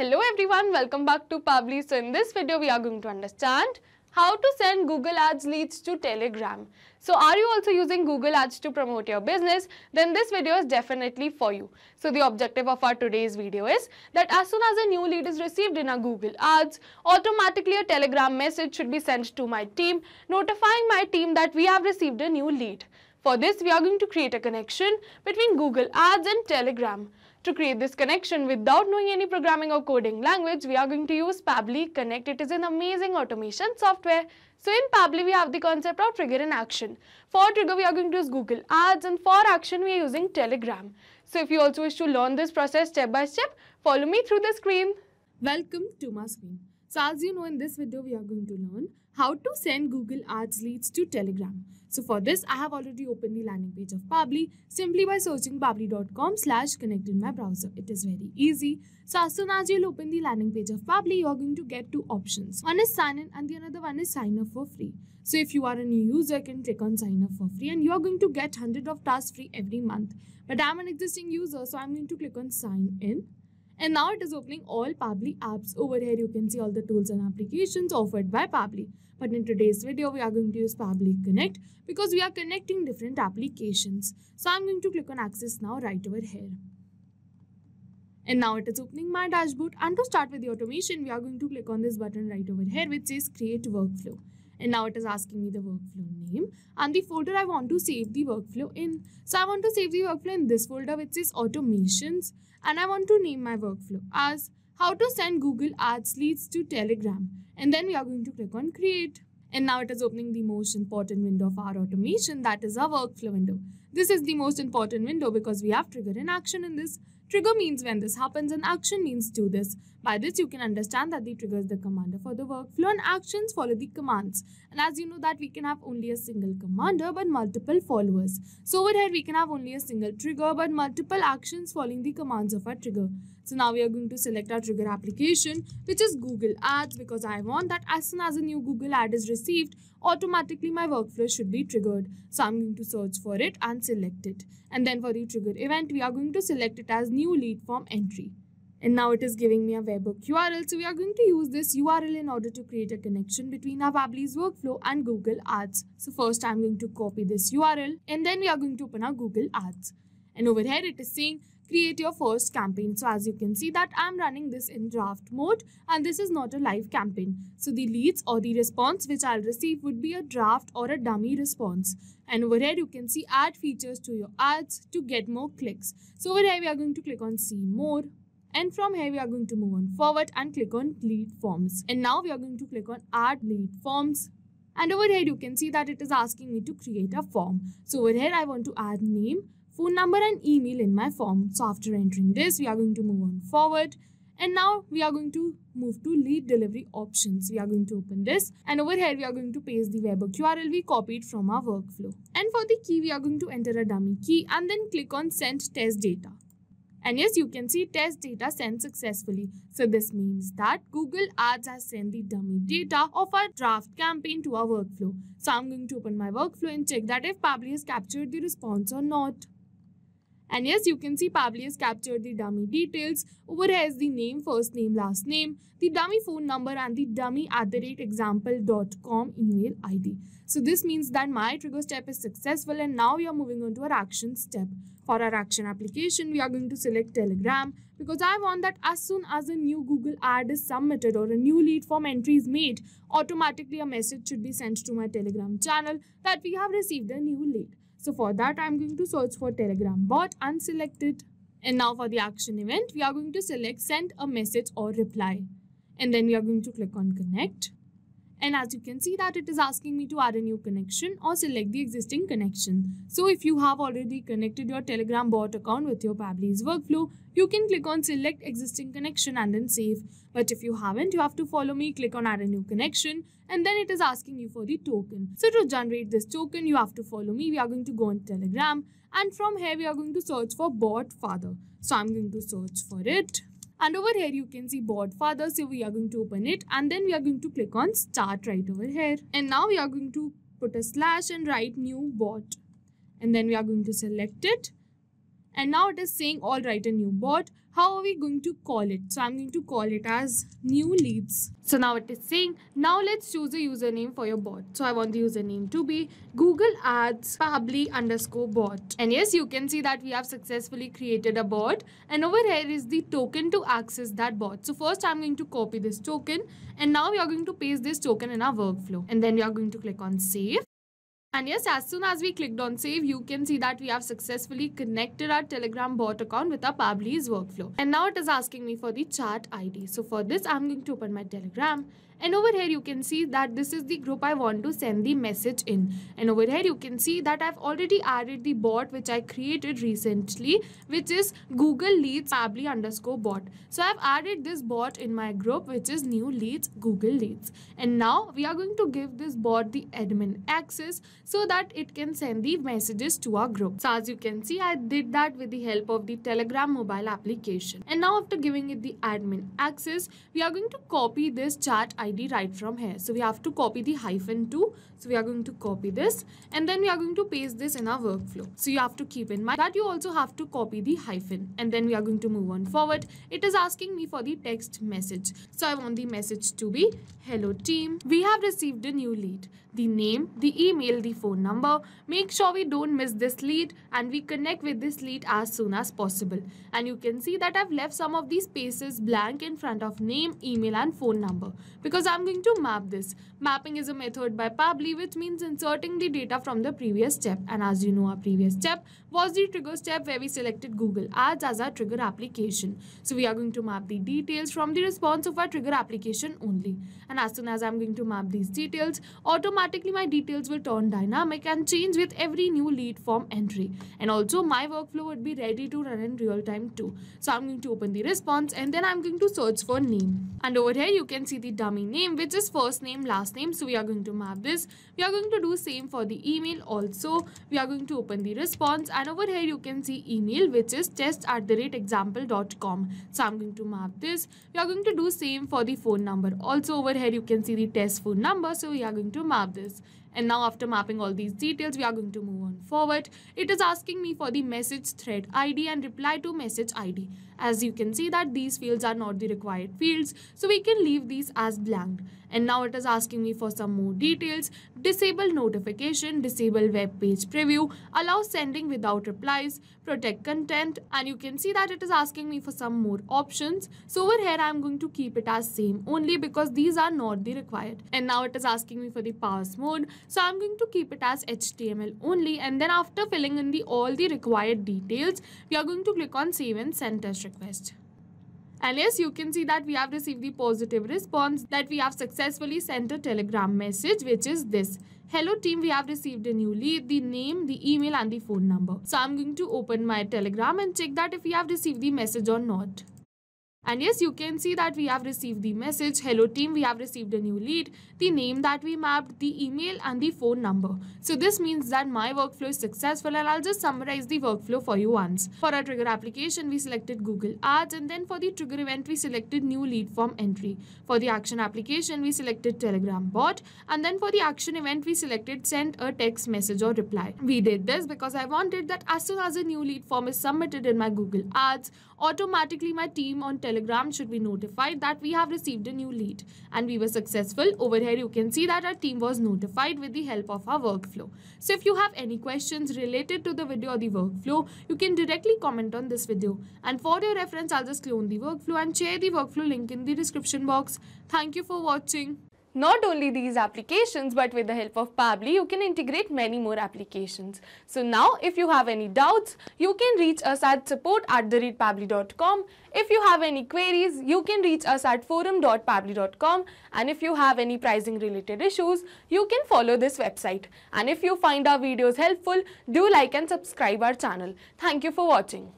Hello everyone, welcome back to Pabbly. So in this video we are going to understand how to send Google Ads leads to Telegram. So are you also using Google Ads to promote your business? Then this video is definitely for you. So the objective of our today's video is that as soon as a new lead is received in our Google Ads, automatically a Telegram message should be sent to my team notifying my team that we have received a new lead. For this, we are going to create a connection between Google Ads and Telegram. To create this connection without knowing any programming or coding language, we are going to use Pabbly Connect. It is an amazing automation software. So in Pabbly, we have the concept of trigger and action. For trigger, we are going to use Google Ads and for action, we are using Telegram. So if you also wish to learn this process step by step, follow me through the screen. Welcome to my screen. So as you know in this video we are going to learn how to send Google Ads leads to Telegram. So for this I have already opened the landing page of Pabbly simply by searching pabbly.com slash connect in my browser. It is very easy. So as soon as you'll open the landing page of Pabbly you are going to get two options. One is sign in and the another one is sign up for free. So if you are a new user you can click on sign up for free and you are going to get 100 of tasks free every month. But I'm an existing user so I'm going to click on sign in and now it is opening all Pabbly apps. Over here you can see all the tools and applications offered by Pabbly. But in today's video we are going to use Pabbly Connect because we are connecting different applications. So I'm going to click on access now right over here. And now it is opening my dashboard and to start with the automation we are going to click on this button right over here which says create workflow and now it is asking me the workflow name and the folder I want to save the workflow in. So I want to save the workflow in this folder which says automations and I want to name my workflow as how to send Google Ads leads to Telegram and then we are going to click on create. And now it is opening the most important window of our automation that is our workflow window. This is the most important window because we have trigger and action in this. Trigger means when this happens and action means do this. By this you can understand that the triggers the commander for the workflow and actions follow the commands. And as you know that we can have only a single commander but multiple followers. So over here we can have only a single trigger but multiple actions following the commands of our trigger. So now we are going to select our trigger application which is Google Ads because I want that as soon as a new Google ad is received automatically my workflow should be triggered. So I'm going to search for it and select it. And then for the trigger event we are going to select it as new lead form entry. And now it is giving me a webhook URL. So we are going to use this URL in order to create a connection between our Pabbly's workflow and Google Ads. So first I'm going to copy this URL and then we are going to open our Google Ads. And over here it is saying create your first campaign. So as you can see that I'm running this in draft mode and this is not a live campaign. So the leads or the response which I'll receive would be a draft or a dummy response. And over here you can see add features to your ads to get more clicks. So over here we are going to click on see more. And from here, we are going to move on forward and click on lead forms. And now we are going to click on add lead forms. And over here, you can see that it is asking me to create a form. So over here, I want to add name, phone number and email in my form. So after entering this, we are going to move on forward. And now we are going to move to lead delivery options. We are going to open this and over here we are going to paste the webhook URL we copied from our workflow. And for the key, we are going to enter a dummy key and then click on send test data. And yes, you can see test data sent successfully. So this means that Google Ads has sent the dummy data of our draft campaign to our workflow. So I'm going to open my workflow and check that if Pabbly has captured the response or not. And yes, you can see Pabbly has captured the dummy details. Over here is the name, first name, last name, the dummy phone number and the dummy at the rate example.com email ID. So this means that my trigger step is successful and now we are moving on to our action step. For our action application, we are going to select Telegram because I want that as soon as a new Google ad is submitted or a new lead form entry is made, automatically a message should be sent to my Telegram channel that we have received a new lead. So for that, I'm going to search for Telegram bot and select it. And now for the action event, we are going to select send a message or reply. And then we are going to click on connect. And as you can see that it is asking me to add a new connection or select the existing connection. So if you have already connected your Telegram bot account with your Pabbly's workflow, you can click on select existing connection and then save. But if you haven't, you have to follow me, click on add a new connection and then it is asking you for the token. So to generate this token, you have to follow me. We are going to go on Telegram and from here we are going to search for BotFather. So I'm going to search for it. And over here you can see BotFather. So we are going to open it and then we are going to click on start right over here. And now we are going to put a slash and write new bot. And then we are going to select it. And now it is saying all right a new bot how are we going to call it? So i'm going to call it as new leads so now it is saying now let's choose a username for your bot so i want the username to be google ads pabbly underscore bot and yes you can see that we have successfully created a bot and over here is the token to access that bot so first i'm going to copy this token. And now we are going to paste this token in our workflow. And then we are going to click on save and yes, as soon as we clicked on save, you can see that we have successfully connected our Telegram bot account with our Pabbly's workflow. And now it is asking me for the chat ID. So for this, I'm going to open my Telegram and over here you can see that this is the group I want to send the message in. And over here you can see that I've already added the bot which I created recently which is Google Leads Pabbly underscore bot. So I've added this bot in my group which is new leads Google Leads. And now we are going to give this bot the admin access so that it can send the messages to our group. So as you can see I did that with the help of the Telegram mobile application. And now after giving it the admin access we are going to copy this chat ID id right from here. So we have to copy the hyphen too so we are going to copy this and then we are going to paste this in our workflow. So you have to keep in mind that you also have to copy the hyphen and then we are going to move on forward. It is asking me for the text message. So i want the message to be hello team. We have received a new lead. The name, the email, the phone number. Make sure we don't miss this lead and we connect with this lead as soon as possible. And you can see that I've left some of these spaces blank in front of name, email and phone number because I'm going to map this. Mapping is a method by Pabbly which means inserting the data from the previous step. And as you know our previous step was the trigger step where we selected Google Ads as our trigger application. So we are going to map the details from the response of our trigger application only. And as soon as I'm going to map these details, automatically automatically my details will turn dynamic and change with every new lead form entry. And also my workflow would be ready to run in real time too. So I'm going to open the response and then I'm going to search for name. And over here you can see the dummy name which is first name last name. So we are going to map this. We are going to do same for the email also. We are going to open the response and over here you can see email which is test at the rate example.com. So I'm going to map this. We are going to do same for the phone number. Also over here you can see the test phone number. So we are going to map this. And now after mapping all these details, we are going to move on forward. It is asking me for the message thread ID and reply to message ID. As you can see that these fields are not the required fields, so we can leave these as blank. And now it is asking me for some more details. Disable notification, disable web page preview, allow sending without replies, protect content. And you can see that it is asking me for some more options. So over here, I'm going to keep it as same only because these are not the required. And now it is asking me for the parse mode. So I'm going to keep it as HTML only. And then after filling in the all the required details, we are going to click on save and send test request. And yes, you can see that we have received the positive response that we have successfully sent a telegram message which is this. Hello team, we have received a new lead, the name, the email and the phone number. So I'm going to open my telegram and check that if we have received the message or not. And yes, you can see that we have received the message, hello team, we have received a new lead, the name that we mapped, the email and the phone number. So this means that my workflow is successful and I'll just summarize the workflow for you once. For our trigger application, we selected Google Ads and then for the trigger event, we selected new lead form entry. For the action application, we selected Telegram bot and then for the action event, we selected send a text message or reply. We did this because I wanted that as soon as a new lead form is submitted in my Google Ads, automatically my team on Telegram should be notified that we have received a new lead and we were successful. Over here you can see that our team was notified with the help of our workflow. So if you have any questions related to the video or the workflow, you can directly comment on this video. And for your reference, I'll just clone the workflow and share the workflow link in the description box. Thank you for watching. Not only these applications, but with the help of Pabbly, you can integrate many more applications. So now, if you have any doubts, you can reach us at support at the If you have any queries, you can reach us at forum.pabbly.com. And if you have any pricing related issues, you can follow this website. And if you find our videos helpful, do like and subscribe our channel. Thank you for watching.